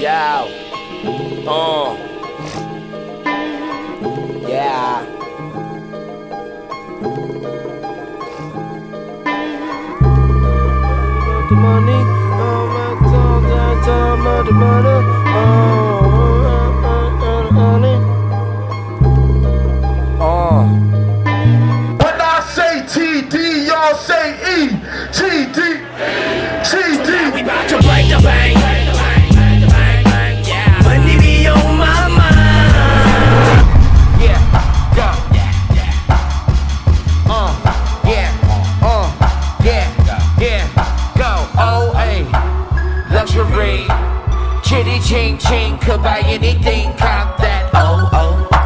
Yeah. Uh. Yeah. The money, oh my God, that time of the money, oh, honey. Uh. When I say TD, y'all say E. Chitty ching ching, could buy anything, cop that. Oh, oh. oh.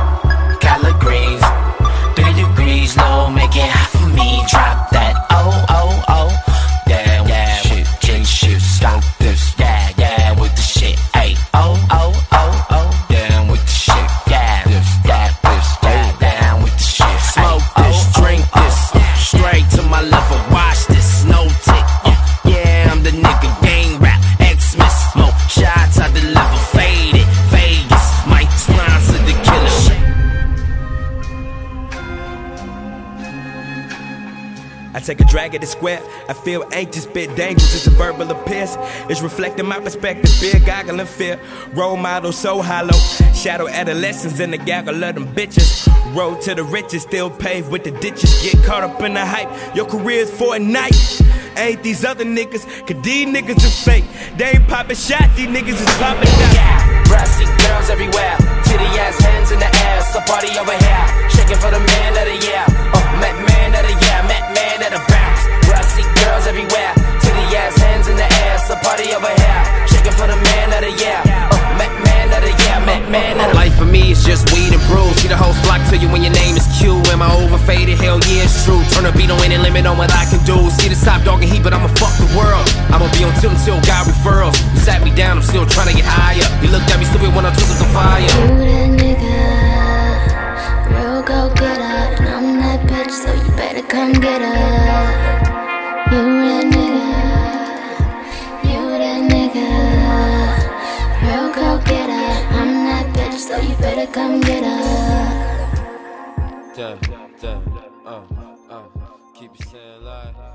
I take a drag at the square. I feel anxious, bit dangerous. It's a verbal appearance. It's reflecting my perspective. Fear, goggling fear. Role model so hollow. Shadow adolescents in the gaggle of them bitches. Road to the riches, still paved with the ditches. Get caught up in the hype. Your career's for a night. Ain't these other niggas, cause these niggas is fake. They ain't popping shot, these niggas is popping down. Yeah, girls for me is just weed and brews. See the whole flock to you when your name is Q. Am I overfaded? Hell yeah, it's true. Turn a beat on any limit on what I can do. See the top dog and heat, but I'ma fuck the world. I'ma be on tilt until God referrals. You sat me down, I'm still trying to get higher. You looked at me stupid when I took up the fire. You nigga, real go getter, and I'm that bitch, so you better come get her. You better come get her. Duh, duh, uh, uh, keep it saying lie.